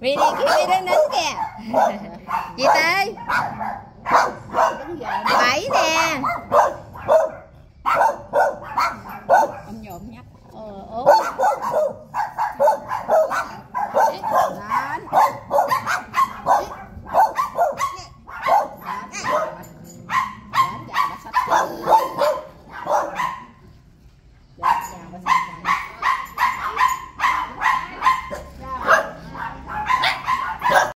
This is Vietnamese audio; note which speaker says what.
Speaker 1: vì điều kia dây nín kìa chị tê bảy nè
Speaker 2: ông nhộm nhắc
Speaker 1: ờ ố